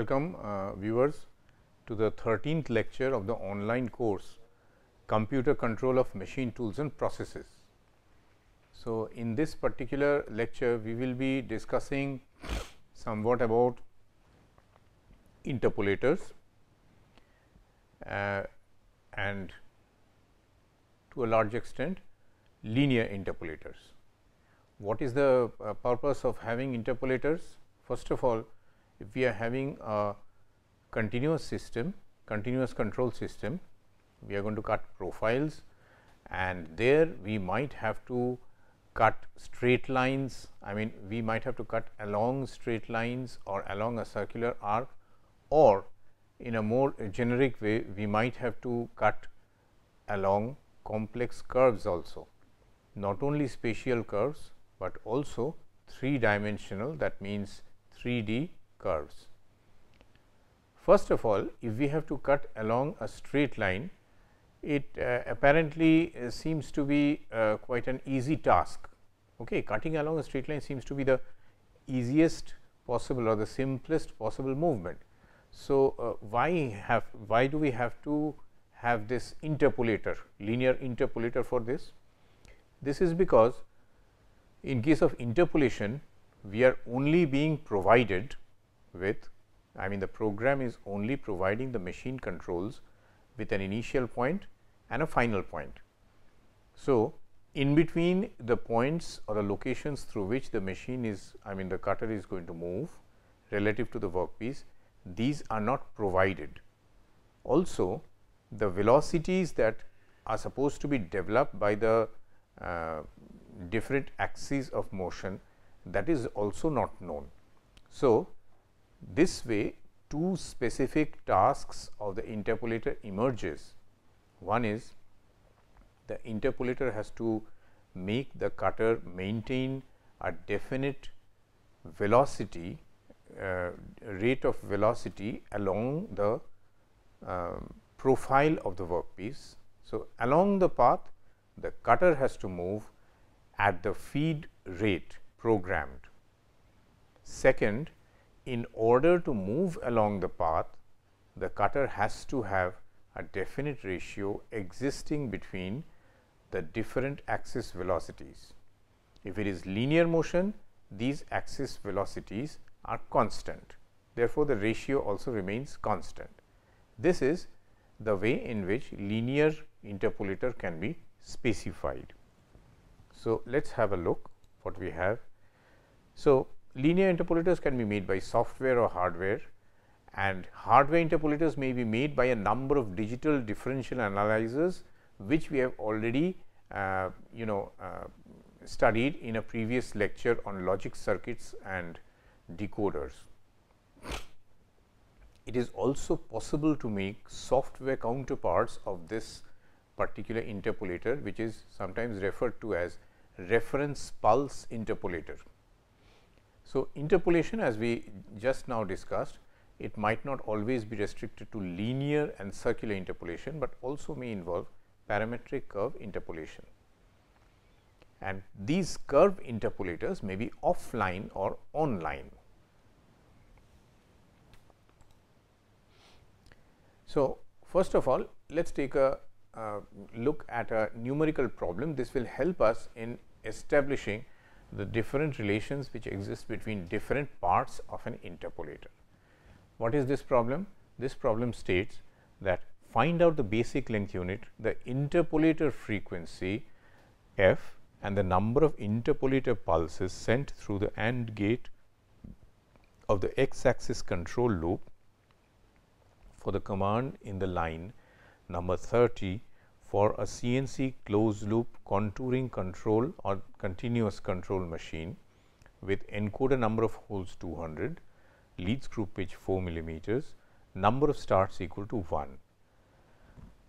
Welcome uh, viewers to the 13th lecture of the online course Computer Control of Machine Tools and Processes. So, in this particular lecture we will be discussing somewhat about interpolators uh, and to a large extent linear interpolators. What is the uh, purpose of having interpolators? First of all, if we are having a continuous system, continuous control system, we are going to cut profiles and there we might have to cut straight lines. I mean, we might have to cut along straight lines or along a circular arc or in a more generic way, we might have to cut along complex curves also, not only spatial curves, but also 3 dimensional that means 3D curves. First of all, if we have to cut along a straight line, it uh, apparently uh, seems to be uh, quite an easy task. Okay, cutting along a straight line seems to be the easiest possible or the simplest possible movement. So, uh, why have why do we have to have this interpolator linear interpolator for this? This is because in case of interpolation we are only being provided with I mean the program is only providing the machine controls with an initial point and a final point. So, in between the points or the locations through which the machine is I mean the cutter is going to move relative to the workpiece these are not provided. Also the velocities that are supposed to be developed by the uh, different axes of motion that is also not known. So, this way two specific tasks of the interpolator emerges. One is the interpolator has to make the cutter maintain a definite velocity uh, rate of velocity along the uh, profile of the workpiece. So, along the path the cutter has to move at the feed rate programmed. Second, in order to move along the path, the cutter has to have a definite ratio existing between the different axis velocities. If it is linear motion, these axis velocities are constant. Therefore, the ratio also remains constant. This is the way in which linear interpolator can be specified. So, let us have a look what we have. So, linear interpolators can be made by software or hardware and hardware interpolators may be made by a number of digital differential analyzers which we have already uh, you know uh, studied in a previous lecture on logic circuits and decoders. It is also possible to make software counterparts of this particular interpolator which is sometimes referred to as reference pulse interpolator. So, interpolation as we just now discussed, it might not always be restricted to linear and circular interpolation, but also may involve parametric curve interpolation. And these curve interpolators may be offline or online. So, first of all, let us take a uh, look at a numerical problem. This will help us in establishing the different relations which exist between different parts of an interpolator. What is this problem? This problem states that find out the basic length unit, the interpolator frequency f and the number of interpolator pulses sent through the AND gate of the x axis control loop for the command in the line number 30 for a CNC closed loop contouring control or continuous control machine with encoder number of holes 200, lead screw pitch 4 millimeters, number of starts equal to 1.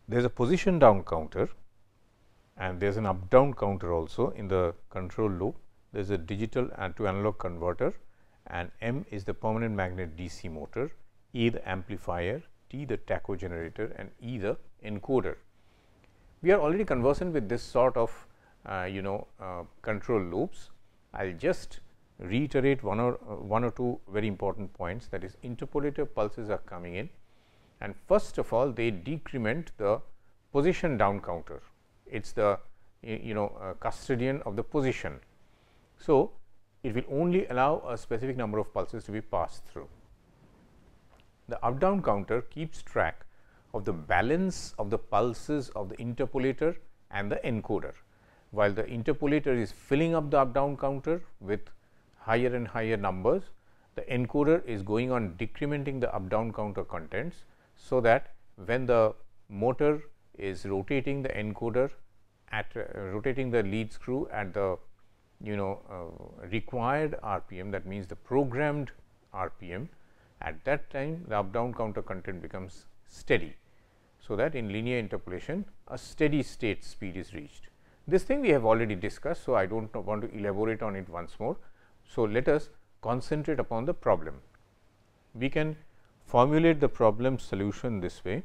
There is a position down counter and there is an up down counter also in the control loop. There is a digital and to analog converter and M is the permanent magnet DC motor, E the amplifier, T the tacho generator and E the encoder we are already conversant with this sort of uh, you know uh, control loops. I will just reiterate one or uh, one or two very important points that is interpolator pulses are coming in and first of all they decrement the position down counter. It is the you know uh, custodian of the position. So, it will only allow a specific number of pulses to be passed through. The up down counter keeps track of the balance of the pulses of the interpolator and the encoder. While the interpolator is filling up the up down counter with higher and higher numbers, the encoder is going on decrementing the up down counter contents. So, that when the motor is rotating the encoder at uh, rotating the lead screw at the you know uh, required RPM that means the programmed RPM at that time the up down counter content becomes steady. So, that in linear interpolation a steady state speed is reached. This thing we have already discussed. So, I do not want to elaborate on it once more. So, let us concentrate upon the problem. We can formulate the problem solution this way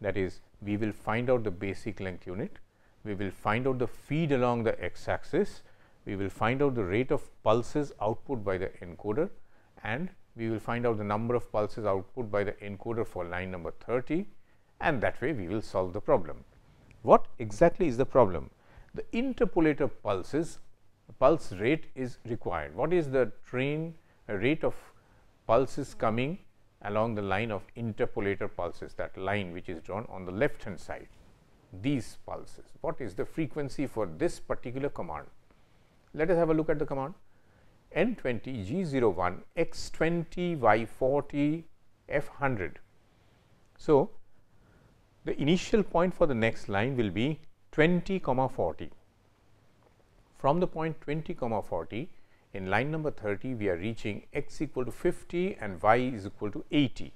that is we will find out the basic length unit, we will find out the feed along the x axis, we will find out the rate of pulses output by the encoder and we will find out the number of pulses output by the encoder for line number 30 and that way we will solve the problem. What exactly is the problem? The interpolator pulses pulse rate is required. What is the train uh, rate of pulses coming along the line of interpolator pulses that line which is drawn on the left hand side these pulses. What is the frequency for this particular command? Let us have a look at the command N 20 G 01 X 20 Y 40 F 100. So, the initial point for the next line will be 20 comma 40. From the point 20 comma 40 in line number 30 we are reaching x equal to 50 and y is equal to 80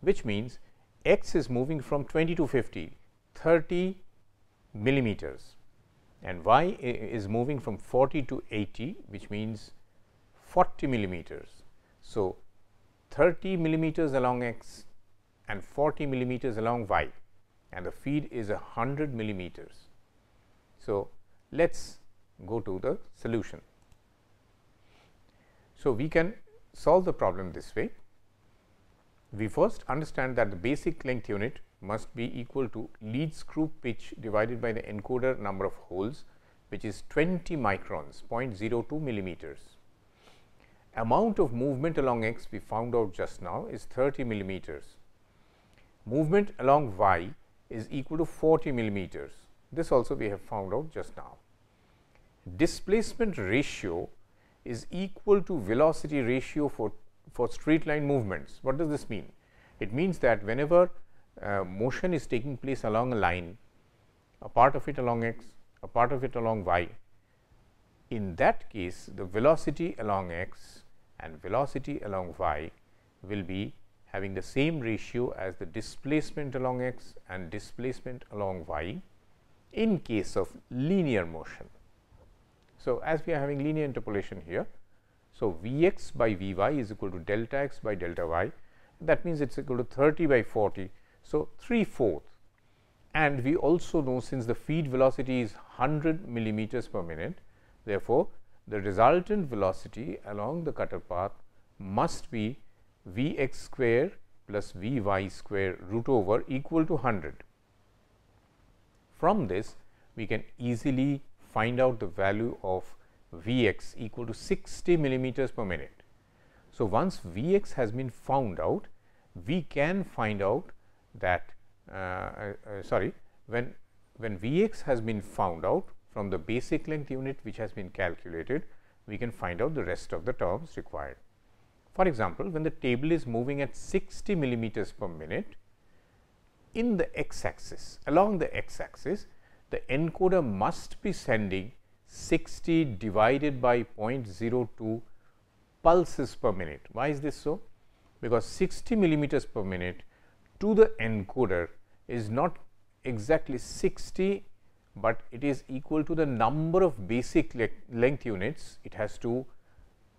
which means x is moving from 20 to 50 30 millimeters and y is moving from 40 to 80 which means 40 millimeters. So, 30 millimeters along x and 40 millimeters along y and the feed is a 100 millimeters. So, let us go to the solution. So, we can solve the problem this way. We first understand that the basic length unit must be equal to lead screw pitch divided by the encoder number of holes which is 20 microns 0.02 millimeters. Amount of movement along x we found out just now is 30 millimeters. Movement along y is equal to 40 millimeters. This also we have found out just now. Displacement ratio is equal to velocity ratio for, for straight line movements. What does this mean? It means that whenever uh, motion is taking place along a line, a part of it along x, a part of it along y. In that case, the velocity along x and velocity along y will be having the same ratio as the displacement along x and displacement along y in case of linear motion. So, as we are having linear interpolation here, so V x by V y is equal to delta x by delta y that means, it is equal to 30 by 40. So, 3 fourth and we also know since the feed velocity is 100 millimeters per minute. Therefore, the resultant velocity along the cutter path must be V x square plus V y square root over equal to 100. From this, we can easily find out the value of V x equal to 60 millimeters per minute. So, once V x has been found out, we can find out that uh, uh, sorry when when V x has been found out from the basic length unit which has been calculated, we can find out the rest of the terms required. For example, when the table is moving at 60 millimeters per minute in the x axis along the x axis the encoder must be sending 60 divided by 0.02 pulses per minute. Why is this so? Because 60 millimeters per minute to the encoder is not exactly 60, but it is equal to the number of basic le length units it has to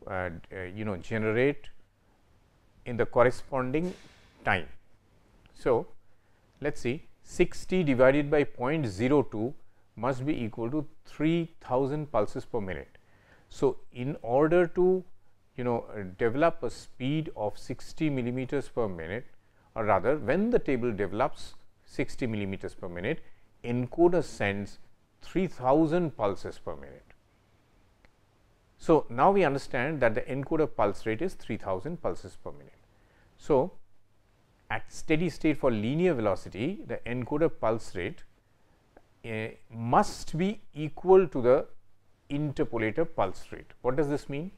uh, uh, you know generate in the corresponding time. So, let us see 60 divided by 0.02 must be equal to 3000 pulses per minute. So, in order to you know uh, develop a speed of 60 millimeters per minute or rather when the table develops 60 millimeters per minute encoder sends 3000 pulses per minute. So, now we understand that the encoder pulse rate is 3000 pulses per minute. So, at steady state for linear velocity the encoder pulse rate uh, must be equal to the interpolator pulse rate. What does this mean?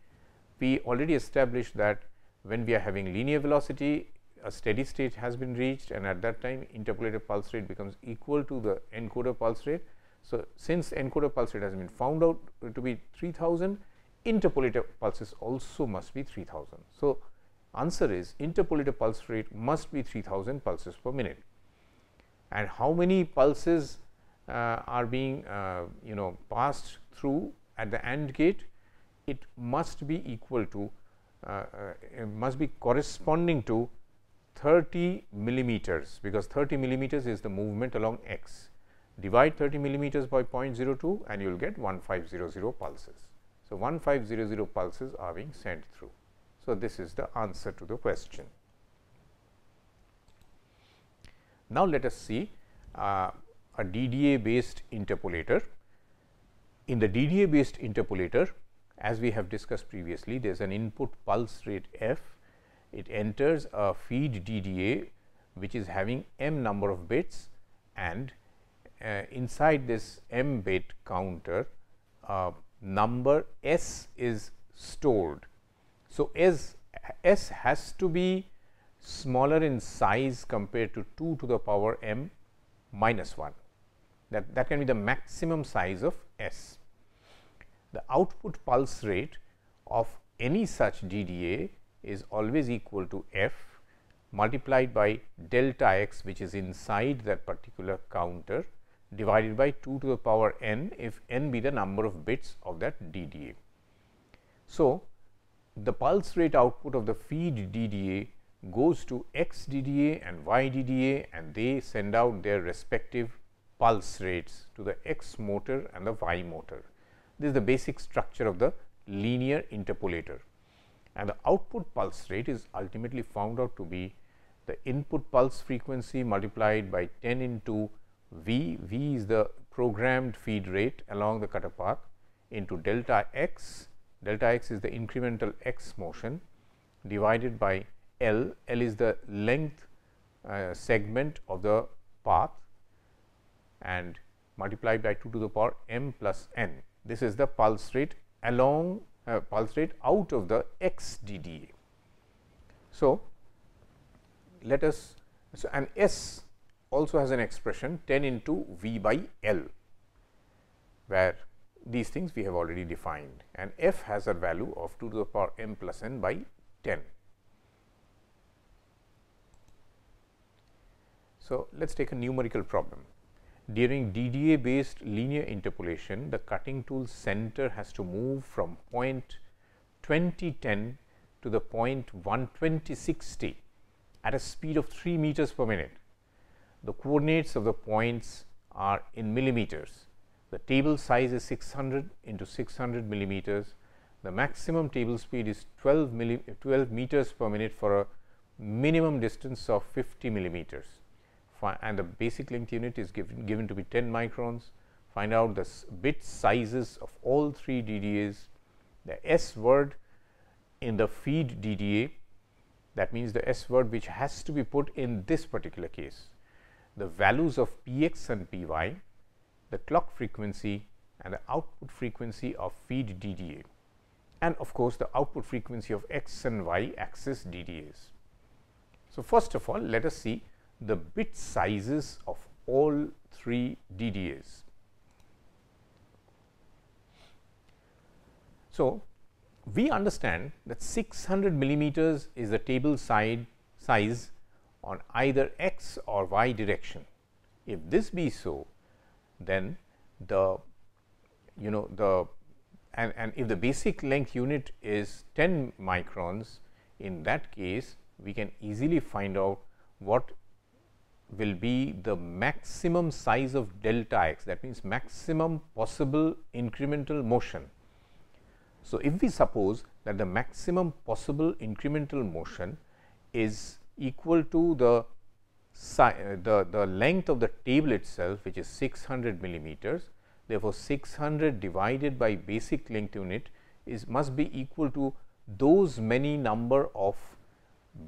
We already established that when we are having linear velocity a steady state has been reached and at that time interpolator pulse rate becomes equal to the encoder pulse rate. So, since encoder pulse rate has been found out to be 3000 interpolator pulses also must be 3000. So, answer is interpolator pulse rate must be 3000 pulses per minute and how many pulses uh, are being uh, you know passed through at the AND gate it must be equal to uh, must be corresponding to 30 millimeters because 30 millimeters is the movement along x divide 30 millimeters by 0.02 and you will get 1500 pulses. So, 1500 pulses are being sent through. So, this is the answer to the question. Now, let us see uh, a DDA based interpolator. In the DDA based interpolator, as we have discussed previously, there is an input pulse rate f. It enters a feed DDA, which is having m number of bits and uh, inside this m bit counter, uh, number s is stored. So, s, s has to be smaller in size compared to 2 to the power m minus 1 that, that can be the maximum size of s. The output pulse rate of any such DDA is always equal to f multiplied by delta x which is inside that particular counter divided by 2 to the power n if n be the number of bits of that DDA. So, the pulse rate output of the feed DDA goes to x DDA and y DDA and they send out their respective pulse rates to the x motor and the y motor. This is the basic structure of the linear interpolator and the output pulse rate is ultimately found out to be the input pulse frequency multiplied by 10 into V, V is the programmed feed rate along the cutter path into delta x, delta x is the incremental x motion divided by L, L is the length uh, segment of the path and multiplied by 2 to the power m plus n. This is the pulse rate along uh, pulse rate out of the x DDA. So, let us so and S also has an expression 10 into V by L, where these things we have already defined and f has a value of 2 to the power m plus n by 10. So, let us take a numerical problem. During DDA based linear interpolation, the cutting tool center has to move from point 2010 to the point 12060 at a speed of 3 meters per minute the coordinates of the points are in millimeters. The table size is 600 into 600 millimeters. The maximum table speed is 12, milli, 12 meters per minute for a minimum distance of 50 millimeters and the basic length unit is given, given to be 10 microns. Find out the bit sizes of all three DDAs, the S word in the feed DDA that means the S word which has to be put in this particular case the values of p x and p y, the clock frequency and the output frequency of feed DDA and of course, the output frequency of x and y axis DDAs. So, first of all let us see the bit sizes of all three DDAs. So, we understand that 600 millimeters is the table side size on either x or y direction. If this be so, then the you know the and, and if the basic length unit is 10 microns, in that case we can easily find out what will be the maximum size of delta x that means maximum possible incremental motion. So, if we suppose that the maximum possible incremental motion is equal to the the, the length of the table itself which is 600 millimeters. Therefore, 600 divided by basic length unit is must be equal to those many number of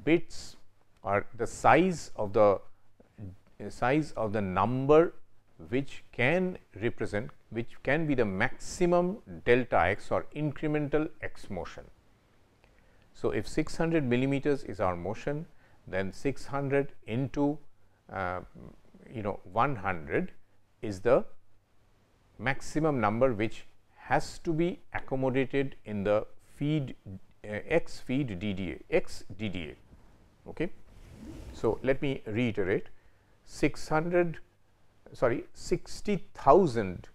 bits or the size of the size of the number which can represent which can be the maximum delta x or incremental x motion. So, if 600 millimeters is our motion then 600 into uh, you know 100 is the maximum number which has to be accommodated in the feed uh, x feed DDA x DDA. Okay. So, let me reiterate 600 sorry 60,000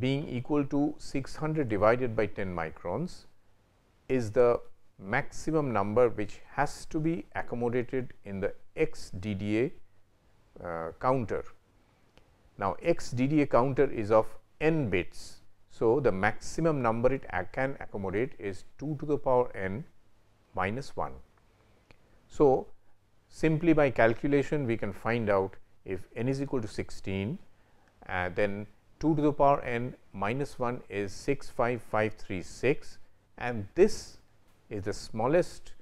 being equal to 600 divided by 10 microns is the maximum number which has to be accommodated in the x DDA uh, counter. Now, x DDA counter is of n bits. So, the maximum number it can accommodate is 2 to the power n minus 1. So, simply by calculation we can find out if n is equal to 16 uh, then 2 to the power n minus 1 is 65536 and this is the smallest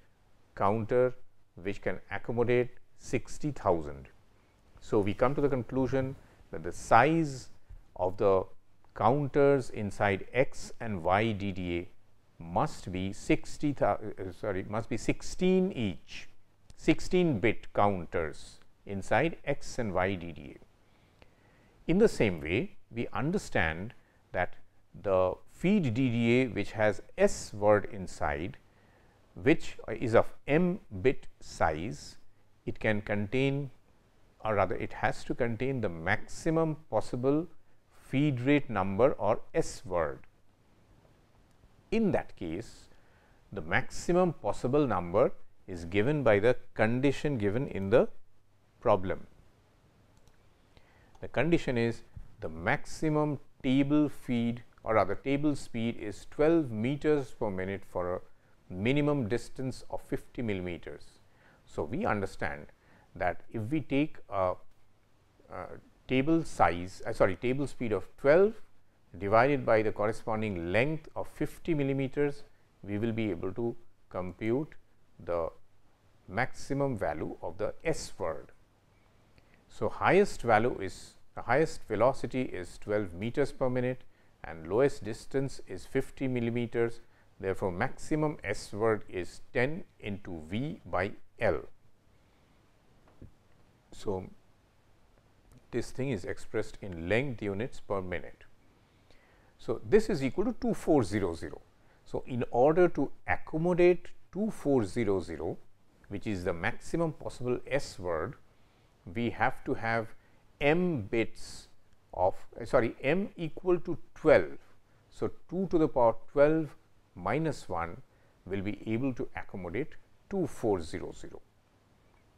counter which can accommodate 60,000. So, we come to the conclusion that the size of the counters inside x and y DDA must be 60 uh, sorry must be 16 each 16 bit counters inside x and y DDA. In the same way, we understand that the feed DDA which has S word inside which is of m bit size, it can contain or rather it has to contain the maximum possible feed rate number or S word. In that case, the maximum possible number is given by the condition given in the problem. The condition is the maximum table feed or rather table speed is 12 meters per minute for a minimum distance of 50 millimeters. So, we understand that if we take a, a table size uh, sorry table speed of 12 divided by the corresponding length of 50 millimeters, we will be able to compute the maximum value of the S word. So, highest value is the highest velocity is 12 meters per minute and lowest distance is 50 millimeters. Therefore, maximum S word is 10 into V by L. So, this thing is expressed in length units per minute. So, this is equal to 2400. So, in order to accommodate 2400 which is the maximum possible S word, we have to have m bits of uh, sorry m equal to 12. So, 2 to the power 12 minus 1 will be able to accommodate 2400.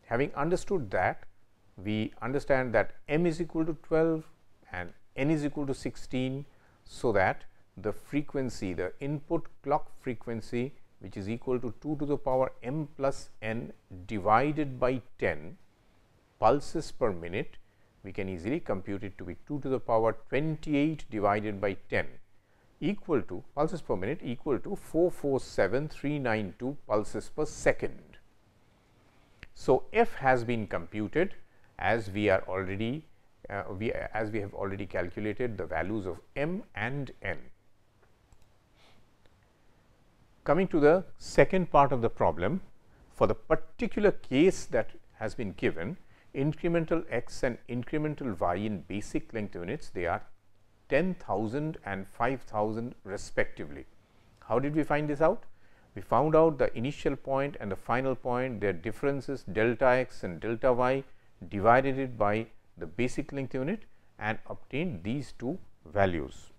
Having understood that, we understand that m is equal to 12 and n is equal to 16. So, that the frequency the input clock frequency which is equal to 2 to the power m plus n divided by 10 pulses per minute, we can easily compute it to be 2 to the power 28 divided by 10 equal to pulses per minute equal to 447392 pulses per second. So, f has been computed as we are already uh, we as we have already calculated the values of m and n. Coming to the second part of the problem, for the particular case that has been given, incremental x and incremental y in basic length units, they are 10,000 and 5,000 respectively. How did we find this out? We found out the initial point and the final point, their differences delta x and delta y divided it by the basic length unit and obtained these two values.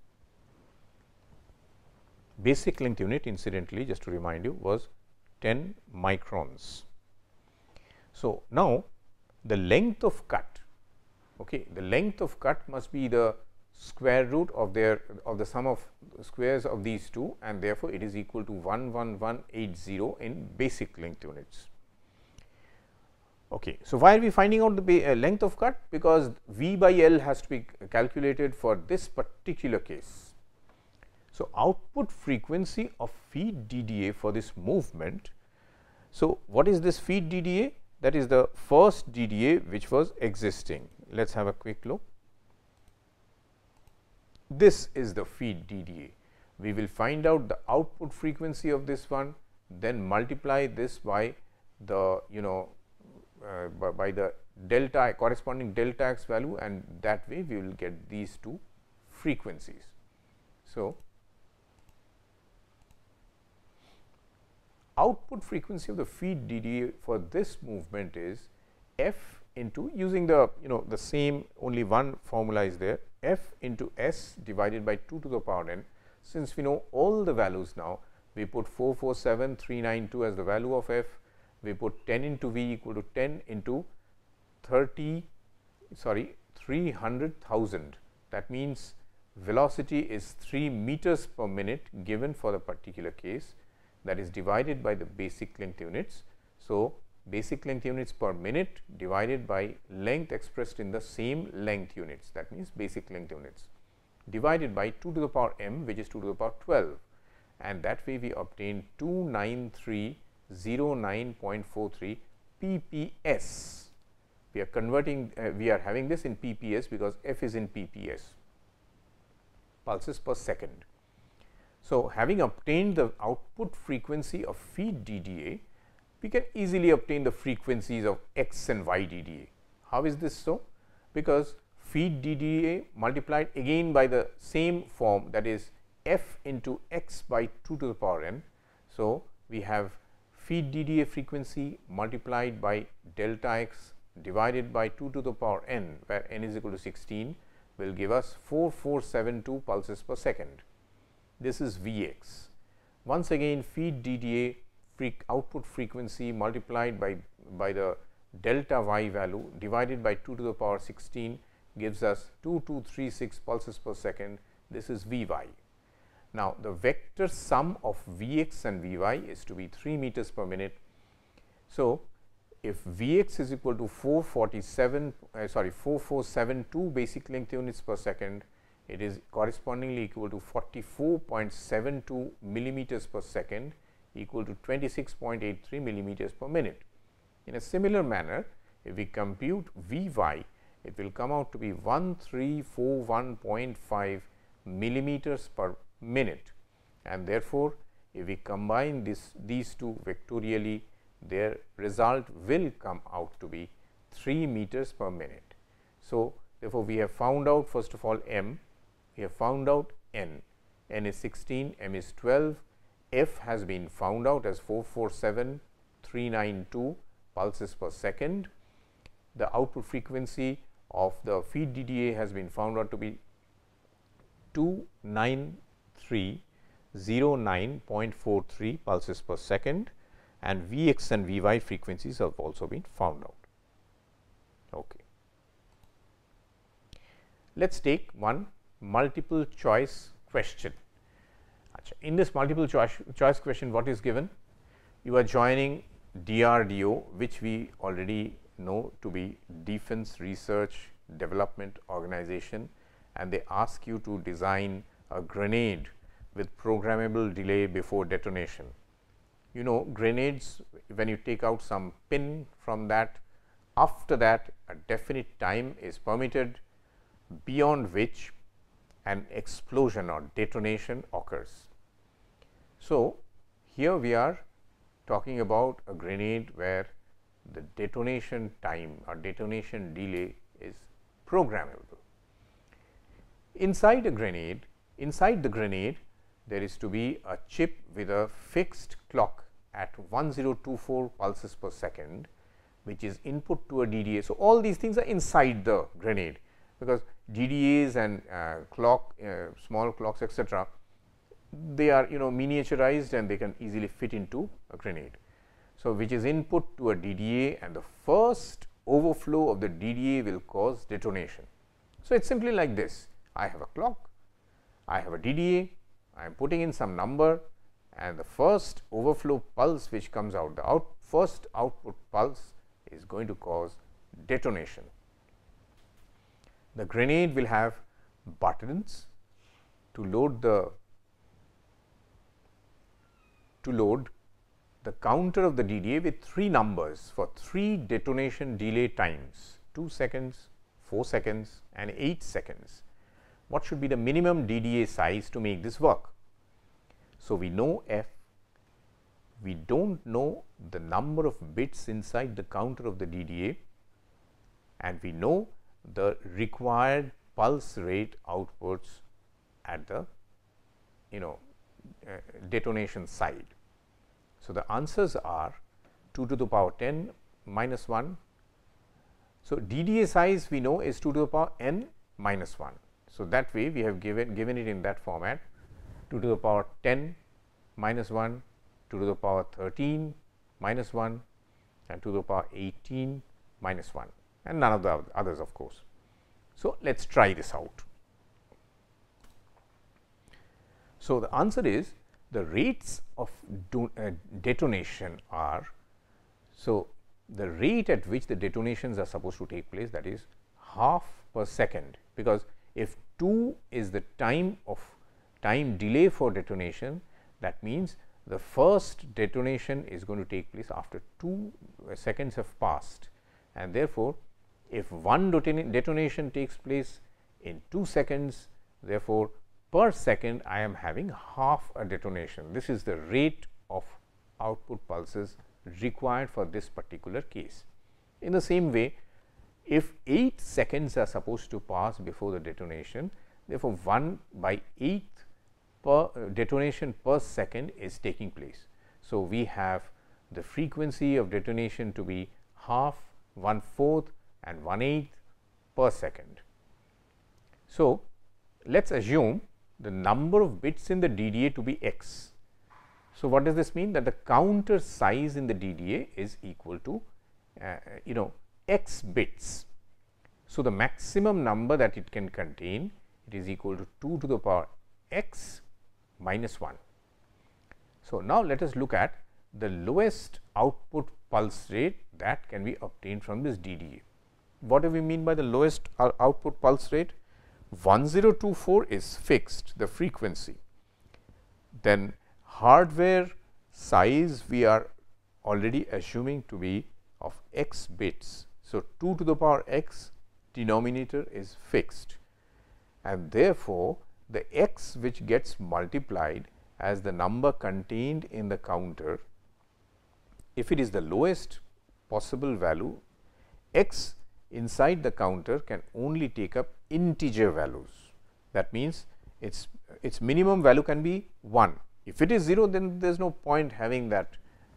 Basic length unit incidentally just to remind you was 10 microns. So, now the length of cut okay the length of cut must be the square root of their of the sum of squares of these two and therefore, it is equal to 11180 in basic length units. Okay. So, why are we finding out the uh, length of cut? Because V by L has to be calculated for this particular case. So, output frequency of feed DDA for this movement. So, what is this feed DDA? That is the first DDA which was existing. Let us have a quick look. This is the feed DDA. We will find out the output frequency of this one, then multiply this by the you know uh, by, by, the delta corresponding delta x value and that way we will get these two frequencies. So, output frequency of the feed DDA for this movement is f into using the you know the same only one formula is there f into s divided by 2 to the power n. Since we know all the values now, we put 447392 as the value of f, we put 10 into v equal to 10 into 30 sorry 300,000. That means, velocity is 3 meters per minute given for the particular case that is divided by the basic length units. So, basic length units per minute divided by length expressed in the same length units that means basic length units divided by 2 to the power m which is 2 to the power 12 and that way we obtain 29309.43 pps. We are converting uh, we are having this in pps because f is in pps pulses per second. So, having obtained the output frequency of feed DDA we can easily obtain the frequencies of x and y DDA. How is this so? Because feed DDA multiplied again by the same form that is f into x by 2 to the power n. So, we have feed DDA frequency multiplied by delta x divided by 2 to the power n where n is equal to 16 will give us 4472 pulses per second. This is V x. Once again feed DDA output frequency multiplied by, by the delta y value divided by 2 to the power 16 gives us 2236 pulses per second. This is V y. Now, the vector sum of V x and V y is to be 3 meters per minute. So, if V x is equal to 447 uh, sorry 4472 basic length units per second, it is correspondingly equal to 44.72 millimeters per second equal to 26.83 millimeters per minute. In a similar manner, if we compute V y, it will come out to be 1341.5 millimeters per minute and therefore, if we combine this these two vectorially, their result will come out to be 3 meters per minute. So, therefore, we have found out first of all m, we have found out n, n is 16, m is 12, f has been found out as 447392 pulses per second. The output frequency of the feed DDA has been found out to be 29309.43 pulses per second and V x and V y frequencies have also been found out. Okay. Let us take one multiple choice question. In this multiple choice, choice question what is given? You are joining DRDO which we already know to be Defense Research Development Organization and they ask you to design a grenade with programmable delay before detonation. You know grenades when you take out some pin from that after that a definite time is permitted beyond which an explosion or detonation occurs. So, here we are talking about a grenade where the detonation time or detonation delay is programmable. Inside a grenade, inside the grenade there is to be a chip with a fixed clock at 1024 pulses per second which is input to a DDA. So, all these things are inside the grenade because DDAs and uh, clock uh, small clocks etc they are you know miniaturized and they can easily fit into a grenade. So, which is input to a DDA and the first overflow of the DDA will cause detonation. So, it is simply like this I have a clock, I have a DDA, I am putting in some number and the first overflow pulse which comes out, the out first output pulse is going to cause detonation. The grenade will have buttons to load the to load the counter of the DDA with three numbers for three detonation delay times 2 seconds, 4 seconds and 8 seconds. What should be the minimum DDA size to make this work? So, we know f, we do not know the number of bits inside the counter of the DDA and we know the required pulse rate outputs at the you know uh, detonation side. So, the answers are 2 to the power 10 minus 1. So, DDA size we know is 2 to the power n minus 1. So, that way we have given given it in that format 2 to the power 10 minus 1, 2 to the power 13 minus 1 and 2 to the power 18 minus 1 and none of the others of course. So, let us try this out. So, the answer is the rates of uh, detonation are. So, the rate at which the detonations are supposed to take place that is half per second, because if 2 is the time of time delay for detonation that means the first detonation is going to take place after 2 uh, seconds have passed and therefore, if one detonation takes place in 2 seconds therefore, per second I am having half a detonation. This is the rate of output pulses required for this particular case. In the same way, if 8 seconds are supposed to pass before the detonation, therefore, 1 by 8 per detonation per second is taking place. So, we have the frequency of detonation to be half, one fourth and one eighth per second. So, let us assume the number of bits in the DDA to be x. So, what does this mean that the counter size in the DDA is equal to uh, you know x bits. So, the maximum number that it can contain it is equal to 2 to the power x minus 1. So, now let us look at the lowest output pulse rate that can be obtained from this DDA. What do we mean by the lowest output pulse rate? 1024 is fixed the frequency. Then hardware size we are already assuming to be of x bits. So, 2 to the power x denominator is fixed and therefore, the x which gets multiplied as the number contained in the counter, if it is the lowest possible value, x inside the counter can only take up integer values. That means, its its minimum value can be 1. If it is 0, then there is no point having that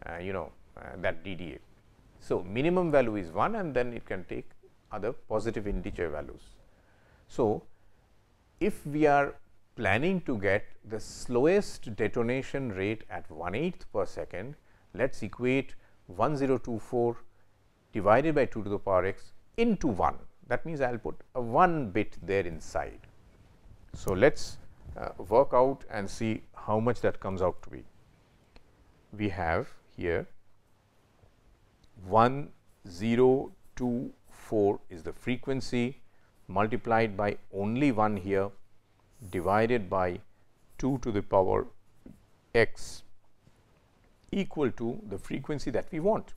uh, you know uh, that DDA. So, minimum value is 1 and then it can take other positive integer values. So, if we are planning to get the slowest detonation rate at 1 8th per second, let us equate 1024 divided by 2 to the power x into 1 that means I will put a 1 bit there inside. So, let us uh, work out and see how much that comes out to be. We have here 1024 is the frequency multiplied by only 1 here divided by 2 to the power x equal to the frequency that we want.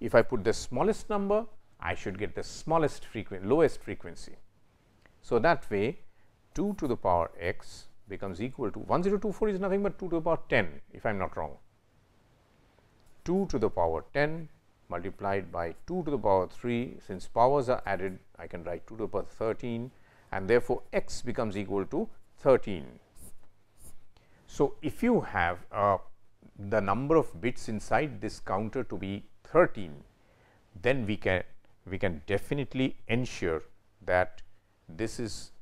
If I put the smallest number I should get the smallest frequency lowest frequency. So, that way 2 to the power x becomes equal to 1024 is nothing but 2 to the power 10 if I am not wrong. 2 to the power 10 multiplied by 2 to the power 3 since powers are added I can write 2 to the power 13 and therefore, x becomes equal to 13. So, if you have uh, the number of bits inside this counter to be 13, then we can we can definitely ensure that this is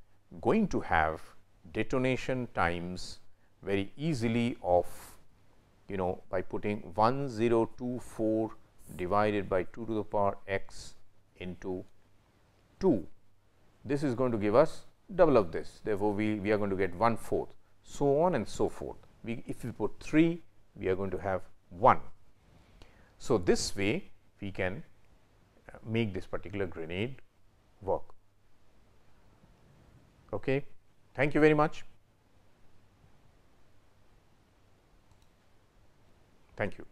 going to have detonation times very easily of you know by putting 1024 divided by 2 to the power x into 2. This is going to give us double of this therefore, we, we are going to get 1 fourth so on and so forth. We, if we put 3 we are going to have 1. So, this way we can make this particular grenade work. Okay. Thank you very much. Thank you.